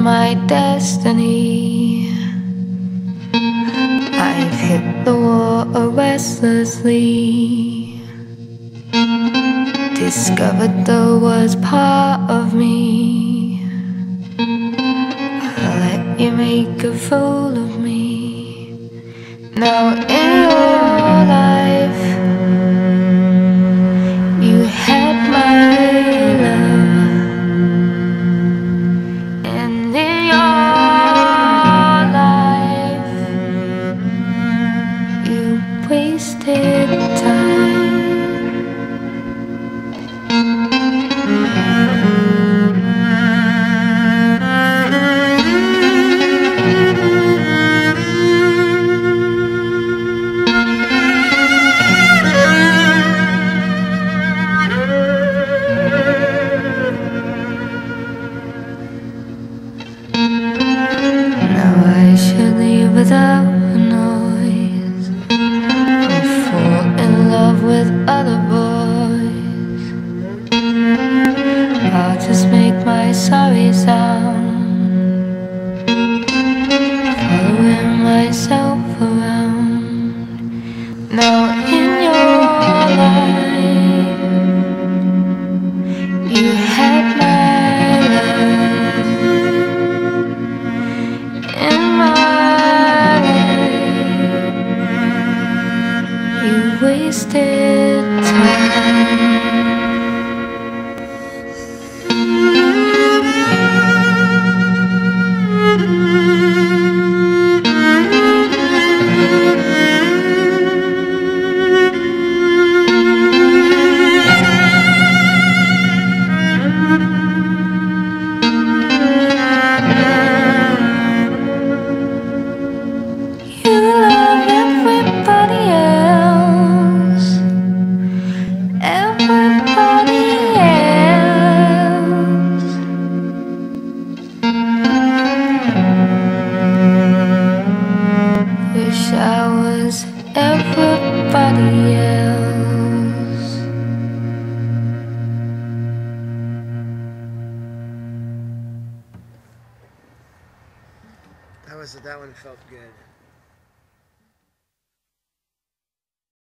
my destiny. I've hit the wall restlessly. Discovered there was part of me. I let you make a fool of me. Now in your life, without a noise and fall in love with other boys. I'll just make my sorry sound, following myself around. Now in your life, you had wasted time. Everybody else. That was that one felt good.